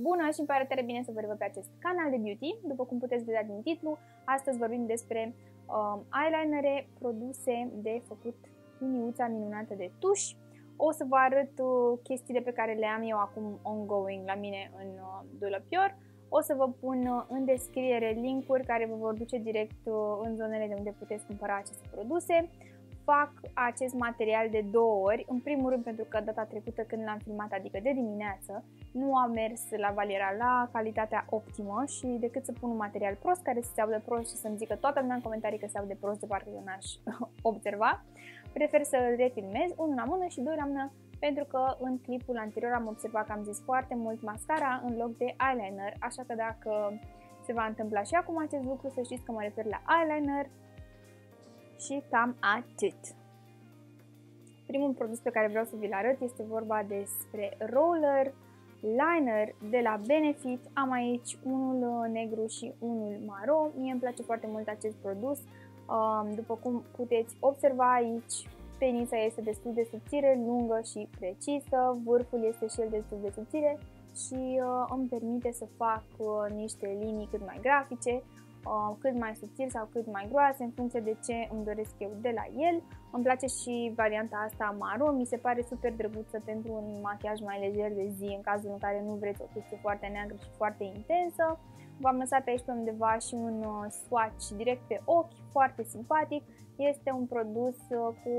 Bună și îmi pare tare bine să vă revăd pe acest canal de beauty. După cum puteți vedea din titlu, astăzi vorbim despre um, eyelinere produse de făcut liniuța minunată de tuș. O să vă arăt uh, chestiile pe care le am eu acum ongoing la mine în uh, dulapior. O să vă pun uh, în descriere linkuri care vă vor duce direct uh, în zonele de unde puteți cumpăra aceste produse fac acest material de două ori. În primul rând pentru că data trecută când l-am filmat, adică de dimineață, nu am mers la Valera la calitatea optimă și decât să pun un material prost care să se audă prost și să-mi zică toată lumea în comentarii că se aude prost de parcă eu n-aș observa, prefer să îl refilmez unul la mână și doi la mână pentru că în clipul anterior am observat că am zis foarte mult mascara în loc de eyeliner, așa că dacă se va întâmpla și acum acest lucru, să știți că mă refer la eyeliner, și cam atât. Primul produs pe care vreau să vi-l arăt este vorba despre roller liner de la Benefit. Am aici unul negru și unul maro. Mie îmi place foarte mult acest produs. Um, după cum puteți observa aici, penița este destul de subțire, lungă și precisă, vârful este și el destul de subțire și uh, îmi permite să fac uh, niște linii cât mai grafice, Uh, cât mai subțiri sau cât mai groase în funcție de ce îmi doresc eu de la el. Îmi place și varianta asta maro, mi se pare super drăguță pentru un machiaj mai lejer de zi în cazul în care nu vreți o chestie foarte neagră și foarte intensă. V-am lăsat pe aici pe undeva și un uh, swatch direct pe ochi, foarte simpatic. Este un produs uh, cu,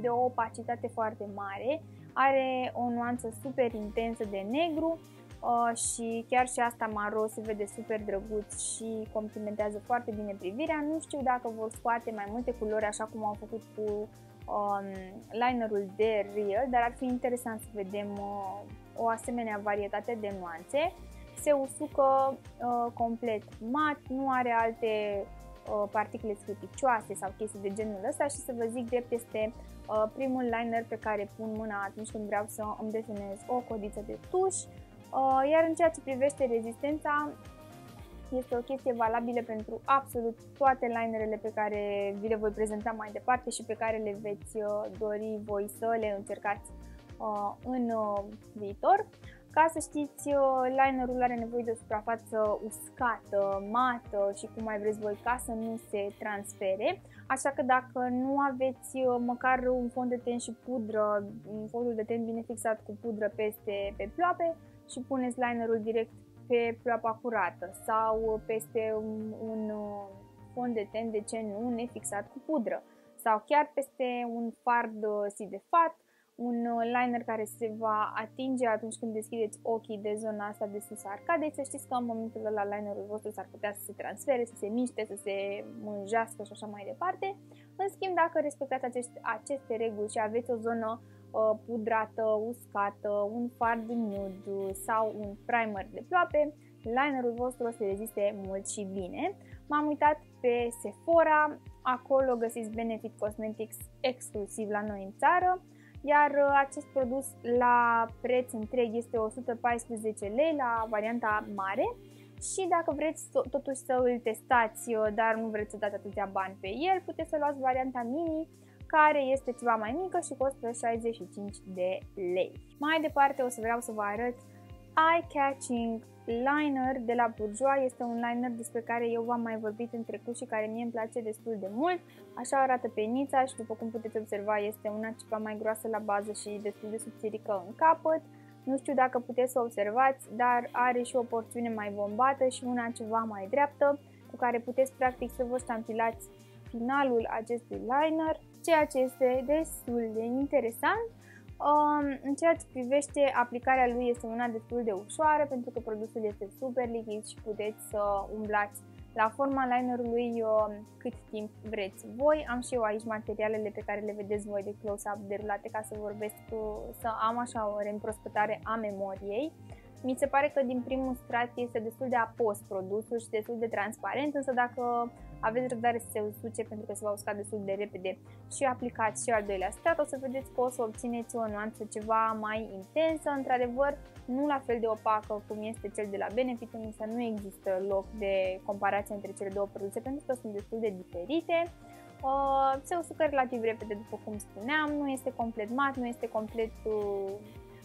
de o opacitate foarte mare, are o nuanță super intensă de negru, Uh, și chiar și asta maro se vede super drăguț și complimentează foarte bine privirea. Nu știu dacă vor scoate mai multe culori așa cum au făcut cu um, linerul de Real, dar ar fi interesant să vedem uh, o asemenea varietate de nuanțe. Se usucă uh, complet mat, nu are alte uh, particule sclipicioase sau chestii de genul ăsta și să vă zic drept este uh, primul liner pe care pun mâna atunci când vreau să îmi desenez o codiță de tuș Uh, iar în ceea ce privește rezistența, este o chestie valabilă pentru absolut toate linerele pe care vi le voi prezenta mai departe și pe care le veți uh, dori voi să le încercați uh, în viitor. Ca să știți, linerul are nevoie de o suprafață uscată, mată și cum mai vreți voi ca să nu se transfere. Așa că dacă nu aveți măcar un fond de ten și pudră, un fondul de ten bine fixat cu pudră peste pe ploape, și puneți linerul direct pe ploapa curată sau peste un, un uh, fond de ten, de ce nu, nefixat cu pudră sau chiar peste un fard uh, de fat, un uh, liner care se va atinge atunci când deschideți ochii de zona asta de sus arcadei, să știți că în momentul ăla linerul vostru s-ar putea să se transfere, să se miște, să se mânjească și așa mai departe. În schimb, dacă respectați aceste, aceste reguli și aveți o zonă Uh, pudrată, uscată, un fard nude sau un primer de ploape, linerul vostru o să reziste mult și bine. M-am uitat pe Sephora, acolo găsiți Benefit Cosmetics exclusiv la noi în țară, iar uh, acest produs la preț întreg este 114 lei la varianta mare și dacă vreți totuși să îl testați, uh, dar nu vreți să dați atâția bani pe el, puteți să luați varianta mini care este ceva mai mică și costă 65 de lei. Mai departe o să vreau să vă arăt Eye Catching Liner de la Bourjois. Este un liner despre care eu v-am mai vorbit în trecut și care mie îmi place destul de mult. Așa arată penița și după cum puteți observa este una ceva mai groasă la bază și destul de subțirică în capăt. Nu știu dacă puteți să observați, dar are și o porțiune mai bombată și una ceva mai dreaptă, cu care puteți practic să vă ștampilați finalul acestui liner ceea ce este destul de interesant. Um, în ceea ce privește aplicarea lui este una destul de ușoară pentru că produsul este super lichid și puteți să umblați la forma linerului um, cât timp vreți voi. Am și eu aici materialele pe care le vedeți voi de close-up derulate ca să vorbesc cu, să am așa o reîmprospătare a memoriei. Mi se pare că din primul strat este destul de apos produsul și destul de transparent, însă dacă aveți răbdare să se usuce pentru că se va usca destul de repede și aplicați și al doilea strat, o să vedeți că o să obțineți o nuanță ceva mai intensă, într-adevăr nu la fel de opacă cum este cel de la Benefit, însă nu există loc de comparație între cele două produse pentru că sunt destul de diferite. Uh, se usucă relativ repede, după cum spuneam, nu este complet mat, nu este complet, uh,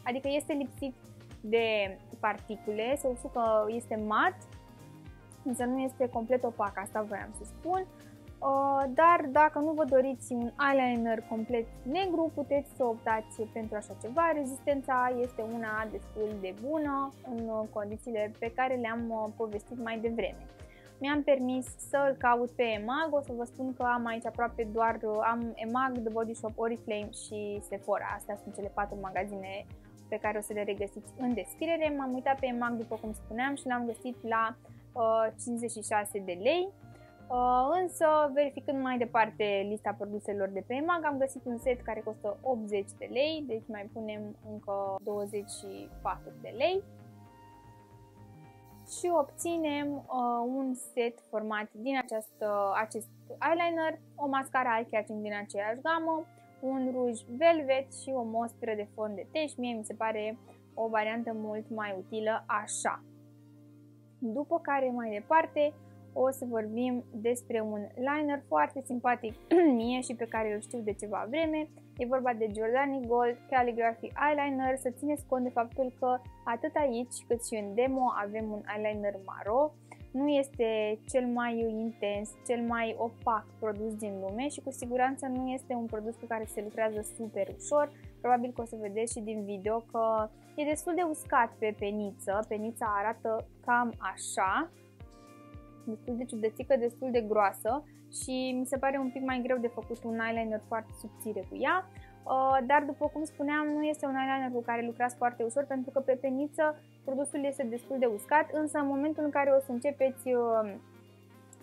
adică este lipsit de particule, se usucă, este mat, însă nu este complet opac, asta voiam să spun. Uh, dar dacă nu vă doriți un eyeliner complet negru, puteți să optați pentru așa ceva. Rezistența este una destul de bună în condițiile pe care le-am uh, povestit mai devreme. Mi-am permis să îl caut pe EMAG, o să vă spun că am aici aproape doar uh, am EMAG, The Body Shop, Oriflame și Sephora. Astea sunt cele patru magazine pe care o să le regăsiți în descriere. M-am uitat pe EMAG după cum spuneam și l-am găsit la uh, 56 de lei Uh, însă, verificând mai departe lista produselor de pe EMAG, am găsit un set care costă 80 de lei, deci mai punem încă 24 de lei și obținem uh, un set format din această, acest eyeliner, o mascara eye catching din aceeași gamă, un ruj velvet și o mostră de fond de teș. Mie mi se pare o variantă mult mai utilă așa. După care mai departe o să vorbim despre un liner foarte simpatic mie și pe care îl știu de ceva vreme. E vorba de Giordani Gold Calligraphy Eyeliner. Să țineți cont de faptul că atât aici cât și în demo avem un eyeliner maro. Nu este cel mai intens, cel mai opac produs din lume și cu siguranță nu este un produs cu care se lucrează super ușor. Probabil că o să vedeți și din video că e destul de uscat pe peniță. Penița arată cam așa, destul de ciudățică, destul de groasă și mi se pare un pic mai greu de făcut un eyeliner foarte subțire cu ea. Uh, dar după cum spuneam, nu este un eyeliner cu care lucrați foarte ușor pentru că pe peniță produsul este destul de uscat, însă în momentul în care o să începeți uh,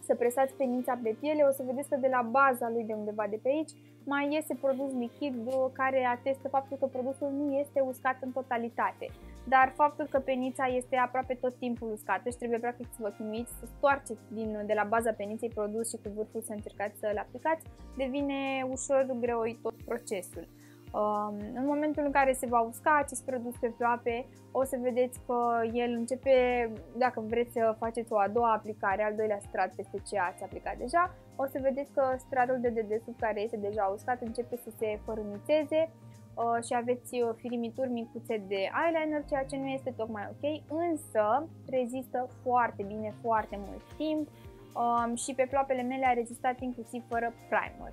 să presați penița pe piele, o să vedeți că de la baza lui de undeva de pe aici mai iese produs lichid care atestă faptul că produsul nu este uscat în totalitate. Dar faptul că penița este aproape tot timpul uscată și trebuie practic să vă chinuiți să stoarceți din, de la baza peniței produs și cu vârful să încercați să-l aplicați, devine ușor greoi tot procesul. Um, în momentul în care se va usca acest produs pe ploape, o să vedeți că el începe, dacă vreți să faceți o a doua aplicare, al doilea strat peste ce ați aplicat deja, o să vedeți că stratul de dedesubt care este deja uscat începe să se fărâmițeze uh, și aveți uh, firimituri micuțe de eyeliner, ceea ce nu este tocmai ok, însă rezistă foarte bine, foarte mult timp um, și pe ploapele mele a rezistat inclusiv fără primer.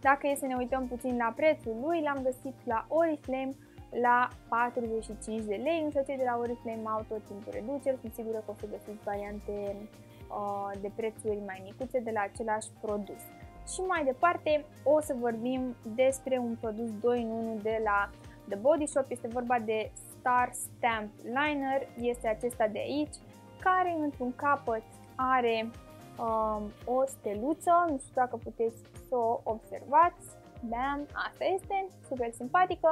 Dacă e să ne uităm puțin la prețul lui, l-am găsit la Oriflame la 45 de lei, însă cei de la Oriflame au tot timpul reduceri, sunt sigură că o să găsiți variante uh, de prețuri mai micuțe de la același produs. Și mai departe o să vorbim despre un produs 2 în 1 de la The Body Shop, este vorba de Star Stamp Liner, este acesta de aici, care într-un capăt are um, o steluță, nu știu dacă puteți să o observați, bam, asta este, super simpatică.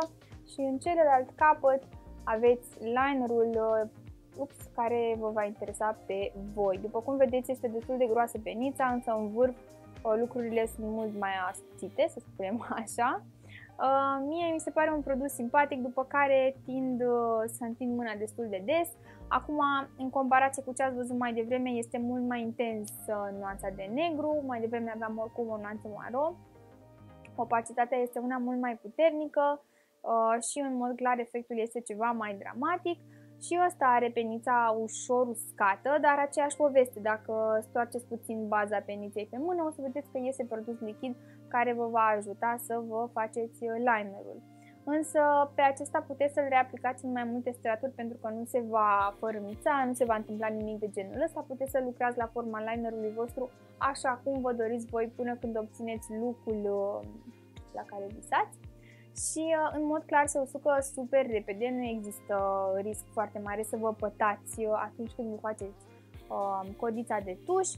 Și în celălalt capăt aveți linerul uh, ups, care vă va interesa pe voi. După cum vedeți este destul de groasă penița, însă în vârf uh, lucrurile sunt mult mai asțite, să spunem așa. Uh, mie mi se pare un produs simpatic, după care tind uh, să întind mâna destul de des. Acum, în comparație cu ce ați văzut mai devreme, este mult mai intens uh, nuanța de negru, mai devreme aveam oricum o nuanță maro. Opacitatea este una mult mai puternică uh, și în mod clar efectul este ceva mai dramatic. Și ăsta are penița ușor uscată, dar aceeași poveste. Dacă stoarceți puțin baza peniței pe mână, o să vedeți că iese produs lichid care vă va ajuta să vă faceți linerul. Însă pe acesta puteți să-l reaplicați în mai multe straturi pentru că nu se va fărâmița, nu se va întâmpla nimic de genul ăsta, puteți să lucrați la forma linerului vostru așa cum vă doriți voi până când obțineți look-ul uh, la care visați și uh, în mod clar se usucă super repede, nu există risc foarte mare să vă pătați uh, atunci când vă faceți uh, codița de tuș.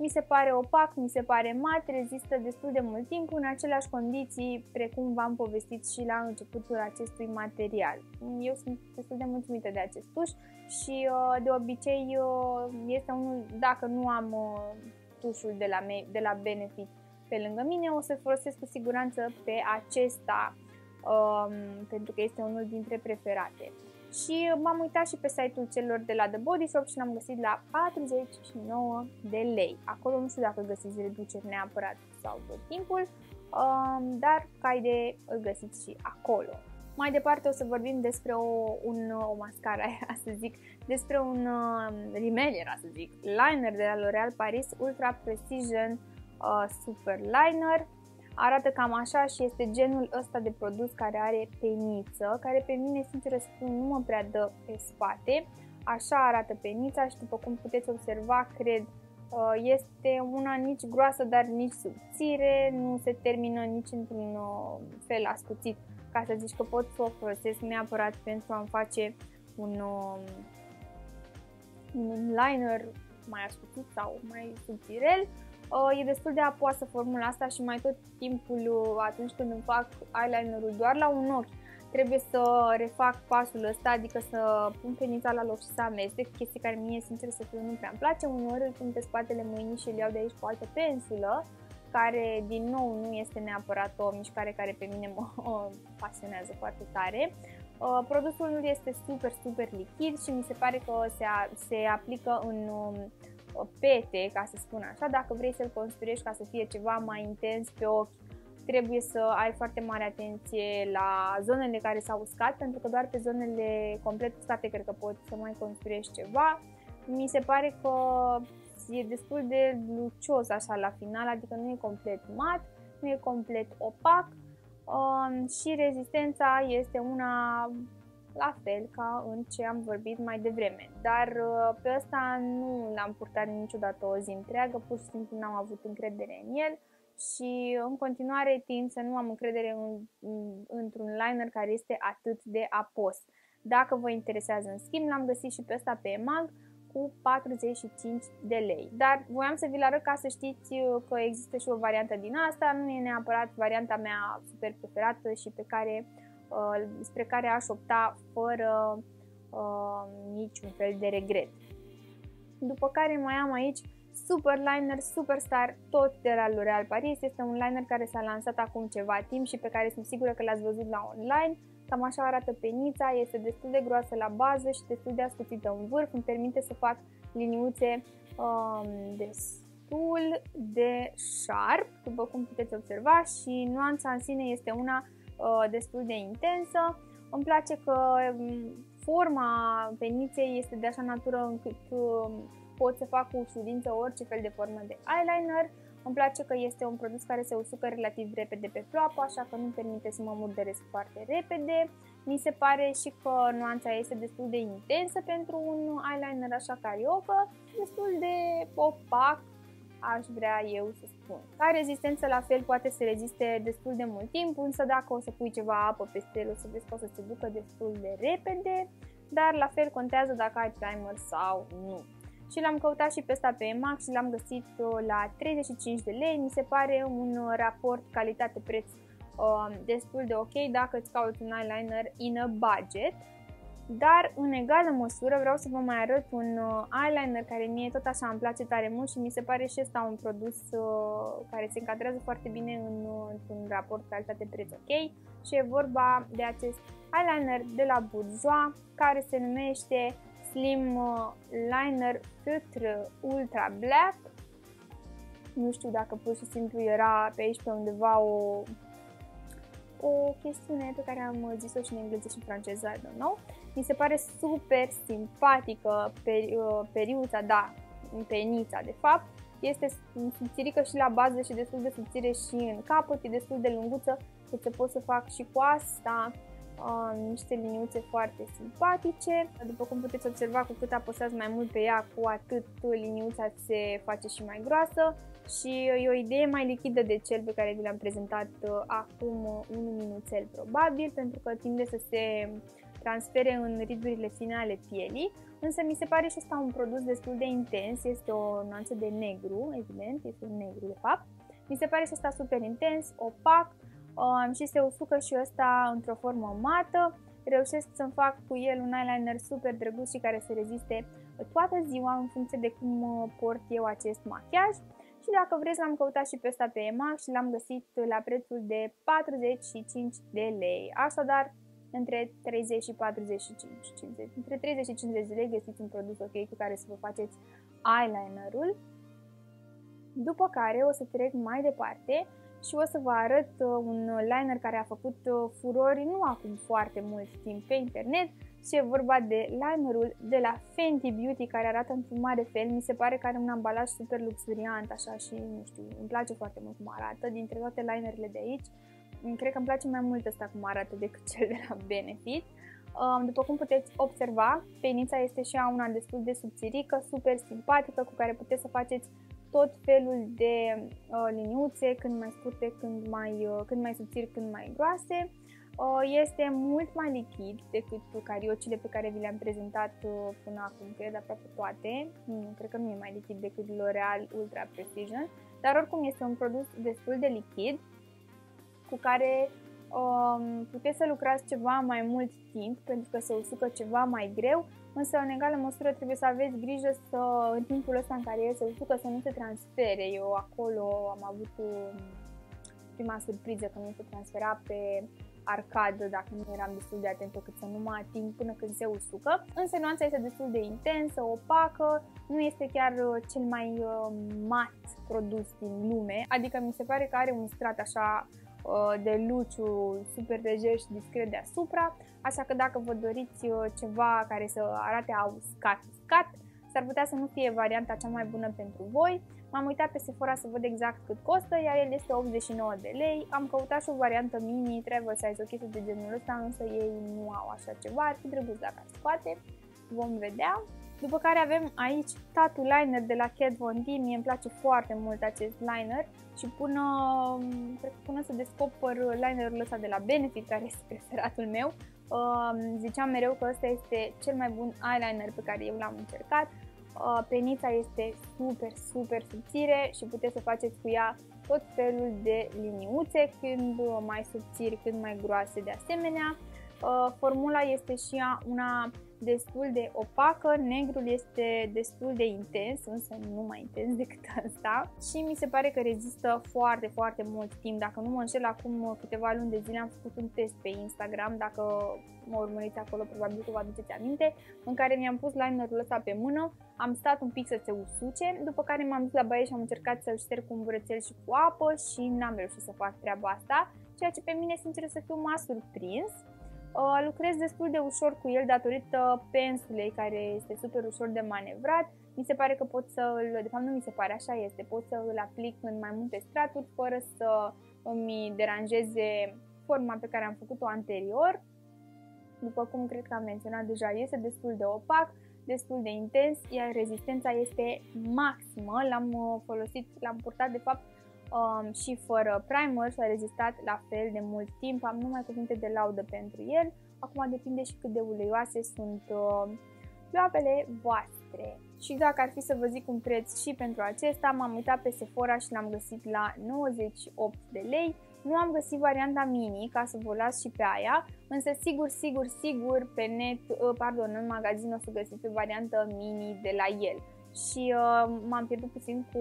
Mi se pare opac, mi se pare mat, rezistă destul de mult timp în aceleași condiții precum v-am povestit și la începutul acestui material. Eu sunt destul de mulțumită de acest tuș și de obicei este unul, dacă nu am tușul de la, de la Benefit pe lângă mine, o să folosesc cu siguranță pe acesta um, pentru că este unul dintre preferate. Și m-am uitat și pe site-ul celor de la The Body Shop și l-am găsit la 49 de lei. Acolo nu știu dacă găsiți reduceri neapărat sau tot timpul, um, dar ca idee îl găsiți și acolo. Mai departe o să vorbim despre o, un, o mascara, să zic, despre un uh, rimel, era să zic, liner de la L'Oréal Paris Ultra Precision uh, Super Liner. Arată cam așa și este genul ăsta de produs care are peniță, care pe mine, sincer să spun, nu mă prea dă pe spate. Așa arată penița și după cum puteți observa, cred, uh, este una nici groasă, dar nici subțire, nu se termină nici într-un uh, fel ascuțit ca să zici că pot să o folosesc neapărat pentru a-mi face un, um, un liner mai ascuțit sau mai subțirel. Uh, e destul de apoasă formula asta și mai tot timpul uh, atunci când îmi fac eyelinerul doar la un ochi trebuie să refac pasul ăsta, adică să pun penița la loc și să amestec, chestii care mie, sincer să fiu, nu prea îmi place. Uneori îl pun pe spatele mâinii și îl iau de aici cu o altă pensulă care din nou nu este neapărat o mișcare care pe mine mă o pasionează foarte tare. Uh, produsul este super, super lichid și mi se pare că se, a, se aplică în um, pete, ca să spun așa. Dacă vrei să-l construiești ca să fie ceva mai intens pe ochi, trebuie să ai foarte mare atenție la zonele care s-au uscat, pentru că doar pe zonele complet uscate cred că poți să mai construiești ceva. Mi se pare că e destul de lucios așa la final, adică nu e complet mat, nu e complet opac um, și rezistența este una la fel ca în ce am vorbit mai devreme. Dar uh, pe ăsta nu l-am purtat niciodată o zi întreagă, pur și simplu n-am avut încredere în el și în continuare tind să nu am încredere în, într-un liner care este atât de apos. Dacă vă interesează în schimb, l-am găsit și pe ăsta pe EMAG, cu 45 de lei. Dar voiam să vi-l arăt ca să știți uh, că există și o variantă din asta, nu e neapărat varianta mea super preferată și pe care, uh, spre care aș opta fără uh, niciun fel de regret. După care mai am aici Super Liner Superstar, tot de la L'Oréal Paris. Este un liner care s-a lansat acum ceva timp și pe care sunt sigură că l-ați văzut la online. Cam așa arată penița, este destul de groasă la bază și destul de ascuțită în vârf, îmi permite să fac liniuțe um, destul de sharp, după cum puteți observa și nuanța în sine este una uh, destul de intensă. Îmi place că um, forma peniței este de așa natură încât uh, pot să fac cu ușurință orice fel de formă de eyeliner. Îmi place că este un produs care se usucă relativ repede pe ploapă, așa că nu permite să mă murdăresc foarte repede. Mi se pare și că nuanța este destul de intensă pentru un eyeliner așa cariocă, destul de opac, aș vrea eu să spun. Ca rezistență la fel poate să reziste destul de mult timp, însă dacă o să pui ceva apă peste el o să vezi că o să se ducă destul de repede, dar la fel contează dacă ai primer sau nu și l-am căutat și pe ăsta pe Emax și l-am găsit uh, la 35 de lei. Mi se pare un uh, raport calitate-preț uh, destul de ok dacă îți cauți un eyeliner in a budget. Dar în egală măsură vreau să vă mai arăt un eyeliner care mie tot așa îmi place tare mult și mi se pare și ăsta un produs care se încadrează foarte bine în, într-un raport calitate-preț ok și e vorba de acest eyeliner de la Bourjois care se numește Slim uh, Liner Feutre Ultra Black. Nu știu dacă pur și simplu era pe aici pe undeva o, o chestiune pe care am zis-o și în engleză și în franceză, I don't know. Mi se pare super simpatică peri, uh, periuța, da, penița de fapt. Este subțirică și la bază și destul de subțire și în capăt, e destul de lunguță, cât se pot să fac și cu asta uh, niște liniuțe foarte simpatice. După cum puteți observa, cu cât apăsați mai mult pe ea, cu atât liniuța se face și mai groasă și e o idee mai lichidă de cel pe care vi l-am prezentat uh, acum un minuțel probabil, pentru că tinde să se transfere în ridurile fine ale pielii, însă mi se pare și asta un produs destul de intens, este o nuanță de negru, evident, este un negru de fapt. Mi se pare și asta super intens, opac, um, și se usucă și ăsta într-o formă mată. Reușesc să-mi fac cu el un eyeliner super drăguț și care să reziste toată ziua în funcție de cum uh, port eu acest machiaj. Și dacă vreți l-am căutat și pe ăsta pe EMA și l-am găsit la prețul de 45 de lei. Așadar, între 30 și 45, 50, între 30 și 50 de lei găsiți un produs ok cu care să vă faceți eyelinerul. După care o să trec mai departe și o să vă arăt uh, un liner care a făcut uh, furori nu acum foarte mult timp pe internet și e vorba de linerul de la Fenty Beauty care arată într-un mare fel. Mi se pare că are un ambalaj super luxuriant așa și nu știu, îmi place foarte mult cum arată dintre toate linerele de aici. Cred că îmi place mai mult ăsta cum arată decât cel de la Benefit. Um, după cum puteți observa, penița este și ea una destul de subțirică, super simpatică, cu care puteți să faceți tot felul de uh, liniuțe, când mai scurte, când mai, uh, când mai subțiri, când mai groase. Uh, este mult mai lichid decât cariocile pe care vi le-am prezentat uh, până acum, cred aproape toate. Nu, cred că nu e mai lichid decât L'Oreal Ultra Precision, dar oricum este un produs destul de lichid cu care um, puteți să lucrați ceva mai mult timp pentru că se usucă ceva mai greu, însă în egală măsură trebuie să aveți grijă să în timpul ăsta în care el se usucă să nu se transfere. Eu acolo am avut um, prima surpriză că nu se transfera pe arcadă dacă nu eram destul de atentă cât să nu mă ating până când se usucă. Însă nuanța este destul de intensă, opacă, nu este chiar uh, cel mai uh, mat produs din lume, adică mi se pare că are un strat așa Uh, de luciu super lejer și discret deasupra, așa că dacă vă doriți uh, ceva care să arate uscat, uscat, s-ar putea să nu fie varianta cea mai bună pentru voi. M-am uitat pe Sephora să văd exact cât costă, iar el este 89 de lei. Am căutat și o variantă mini, travel size, o chestie de genul ăsta, însă ei nu au așa ceva, ar fi drăguț dacă ar scoate. Vom vedea. După care avem aici Tattoo Liner de la Kat Von D. Mie îmi place foarte mult acest liner și până, cred că până să descoper linerul ăsta de la Benefit, care este preferatul meu, um, ziceam mereu că ăsta este cel mai bun eyeliner pe care eu l-am încercat. Uh, penița este super, super subțire și puteți să faceți cu ea tot felul de liniuțe, când mai subțiri, când mai groase de asemenea. Uh, formula este și ea una destul de opacă, negrul este destul de intens, însă nu mai intens decât asta și mi se pare că rezistă foarte, foarte mult timp. Dacă nu mă înșel, acum câteva luni de zile am făcut un test pe Instagram, dacă mă urmăriți acolo, probabil că vă aduceți aminte, în care mi-am pus linerul ăsta pe mână, am stat un pic să se usuce, după care m-am dus la baie și am încercat să-l șterg cu un brățel și cu apă și n-am reușit să fac treaba asta, ceea ce pe mine, sincer să fiu, m-a surprins. Uh, lucrez destul de ușor cu el datorită pensulei care este super ușor de manevrat. Mi se pare că pot să îl, de fapt nu mi se pare, așa este, pot să îl aplic în mai multe straturi fără să îmi deranjeze forma pe care am făcut-o anterior. După cum cred că am menționat deja, este destul de opac, destul de intens, iar rezistența este maximă. L-am uh, folosit, l-am purtat de fapt um, și fără primer și a rezistat la fel de mult timp. Am numai cuvinte de laudă pentru el. Acum depinde și cât de uleioase sunt uh, ploapele voastre. Și dacă ar fi să vă zic un preț și pentru acesta, m-am uitat pe Sephora și l-am găsit la 98 de lei. Nu am găsit varianta mini ca să vă las și pe aia, însă sigur, sigur, sigur pe net, uh, pardon, în magazin o să găsiți o variantă mini de la el și uh, m-am pierdut puțin cu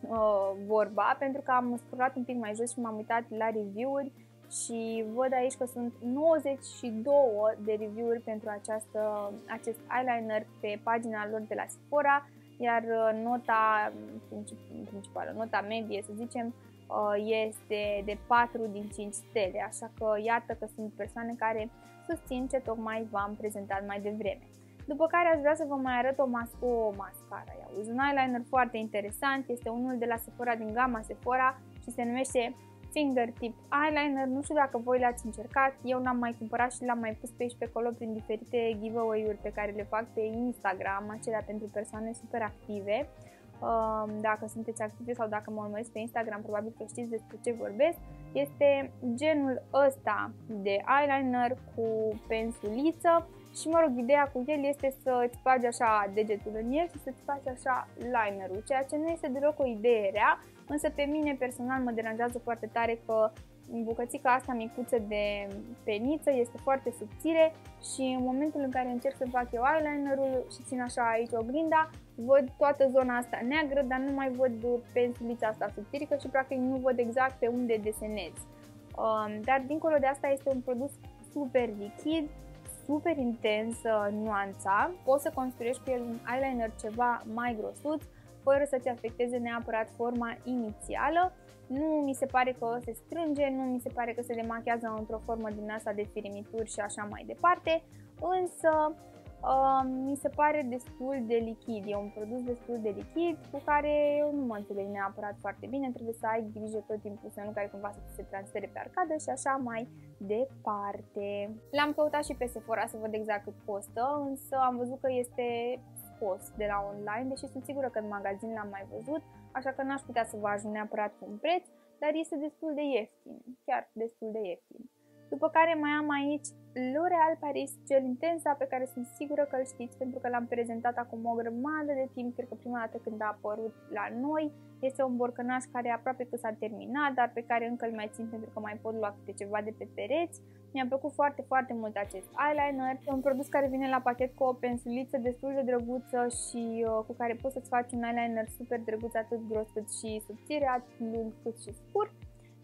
uh, vorba pentru că am scrollat un pic mai jos și m-am uitat la review-uri și văd aici că sunt 92 de review-uri pentru această, acest eyeliner pe pagina lor de la Sephora, iar uh, nota principală, nota medie, să zicem, uh, este de 4 din 5 stele, așa că iată că sunt persoane care susțin ce tocmai v-am prezentat mai devreme. După care aș vrea să vă mai arăt o, mas- o mascara. Ia, un eyeliner foarte interesant, este unul de la Sephora din gama Sephora și se numește Fingertip Eyeliner. Nu știu dacă voi l-ați încercat, eu l-am mai cumpărat și l-am mai pus pe aici pe acolo prin diferite giveaway-uri pe care le fac pe Instagram, acelea pentru persoane super active. Dacă sunteți active sau dacă mă urmăriți pe Instagram, probabil că știți despre ce vorbesc. Este genul ăsta de eyeliner cu pensuliță și mă rog, ideea cu el este să îți bagi așa degetul în el și să-ți faci așa linerul, ceea ce nu este deloc o idee rea, însă pe mine personal mă deranjează foarte tare că bucățica asta micuță de peniță este foarte subțire și în momentul în care încerc să fac eu eyelinerul și țin așa aici oglinda, văd toată zona asta neagră, dar nu mai văd pensulița asta subțirică și practic nu văd exact pe unde desenez. Um, dar dincolo de asta este un produs super lichid, super intens nuanța, poți să construiești cu el un eyeliner ceva mai grosuț, fără să-ți afecteze neapărat forma inițială. Nu mi se pare că se strânge, nu mi se pare că se demachează într-o formă din asta de firimituri și așa mai departe, însă Uh, mi se pare destul de lichid, e un produs destul de lichid cu care eu nu mă înțeleg neapărat foarte bine, trebuie să ai grijă tot timpul să nu care cumva să se transfere pe arcadă și așa mai departe. L-am căutat și pe Sephora să văd exact cât costă, însă am văzut că este scos de la online, deși sunt sigură că în magazin l-am mai văzut, așa că n-aș putea să vă ajung neapărat cu un preț, dar este destul de ieftin, chiar destul de ieftin. După care mai am aici L'Oreal Paris Gel Intensa, pe care sunt sigură că îl știți pentru că l-am prezentat acum o grămadă de timp, cred că prima dată când a apărut la noi. Este un borcănaș care aproape că s-a terminat, dar pe care încă îl mai țin pentru că mai pot lua câte ceva de pe pereți. Mi-a plăcut foarte, foarte mult acest eyeliner. E un produs care vine la pachet cu o pensuliță destul de drăguță și uh, cu care poți să-ți faci un eyeliner super drăguț, atât gros cât și subțire, atât lung cât și scurt.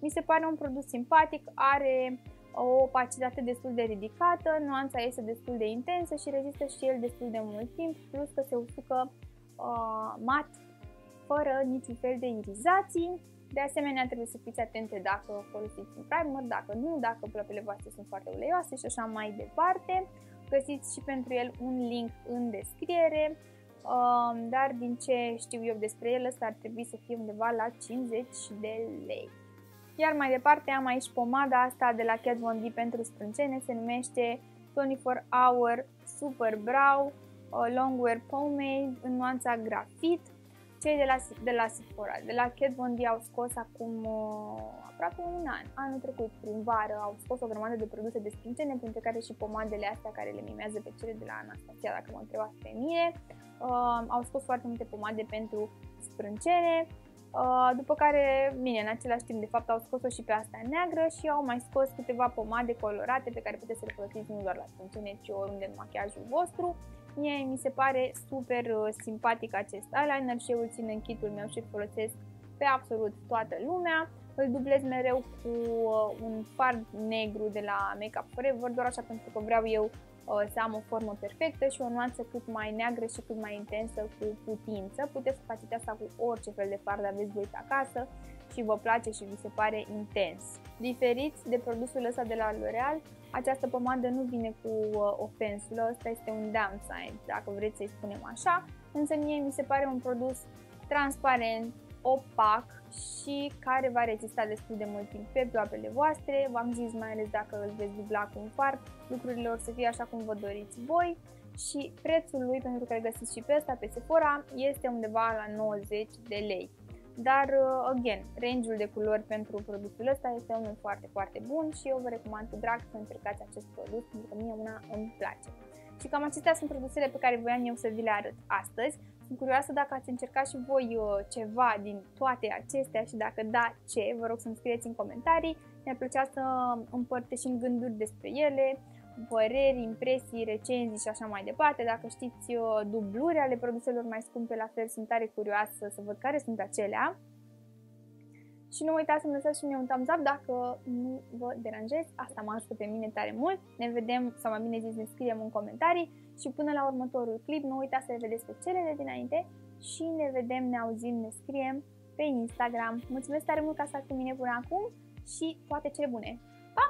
Mi se pare un produs simpatic, are o opacitate destul de ridicată, nuanța este destul de intensă și rezistă și el destul de mult timp, plus că se usucă uh, mat, fără niciun fel de irizații. De asemenea, trebuie să fiți atente dacă folosiți un primer, dacă nu, dacă plăpele voastre sunt foarte uleioase și așa mai departe. Găsiți și pentru el un link în descriere, uh, dar din ce știu eu despre el, ăsta ar trebui să fie undeva la 50 de lei. Iar mai departe am aici pomada asta de la Kat Von D pentru sprâncene, se numește 24 Hour Super Brow Longwear Pomade în nuanța grafit. Cei de la, de la Sephora, de la Kat Von D au scos acum uh, aproape un an, anul trecut, prin vară, au scos o grămadă de produse de sprâncene, printre care și pomadele astea care le mimează pe cele de la Anastasia, dacă mă întrebați pe mine. Uh, au scos foarte multe pomade pentru sprâncene, Uh, după care, bine, în același timp, de fapt, au scos-o și pe asta neagră și au mai scos câteva pomade colorate pe care puteți să le folosiți nu doar la sprâncene, ci oriunde în machiajul vostru. Mie mi se pare super uh, simpatic acest eyeliner și eu îl țin în kitul meu și îl folosesc pe absolut toată lumea. Îl dublez mereu cu uh, un fard negru de la Makeup Forever, doar așa pentru că vreau eu să am o formă perfectă și o nuanță cât mai neagră și cât mai intensă cu putință. Puteți să faceți asta cu orice fel de fard aveți voi acasă și vă place și vi se pare intens. Diferiți de produsul ăsta de la L'Oreal, această pomadă nu vine cu uh, o pensulă, ăsta este un downside, dacă vreți să-i spunem așa, însă mie mi se pare un produs transparent, opac și care va rezista destul de mult timp pe ploapele voastre. V-am zis mai ales dacă îl veți dubla cu un fard, lucrurile or să fie așa cum vă doriți voi și prețul lui, pentru că îl găsiți și pe ăsta pe Sephora, este undeva la 90 de lei. Dar, uh, again, range-ul de culori pentru produsul ăsta este unul foarte, foarte bun și eu vă recomand cu drag să încercați acest produs pentru că mie una îmi place. Și cam acestea sunt produsele pe care voiam eu să vi le arăt astăzi. Sunt curioasă dacă ați încercat și voi uh, ceva din toate acestea și dacă da, ce, vă rog să-mi scrieți în comentarii. Mi-ar plăcea să împărtășim gânduri despre ele, păreri, impresii, recenzii și așa mai departe. Dacă știți uh, dubluri ale produselor mai scumpe, la fel sunt tare curioasă să văd care sunt acelea. Și nu uitați să-mi lăsați și mie un thumbs up dacă nu vă deranjez. Asta mă ajută pe mine tare mult. Ne vedem, sau mai bine zis, ne scriem în comentarii și până la următorul clip, nu uita să le vedeți pe cele de dinainte și ne vedem, ne auzim, ne scriem pe Instagram. Mulțumesc tare mult că ați stat cu mine până acum și toate cele bune! Pa!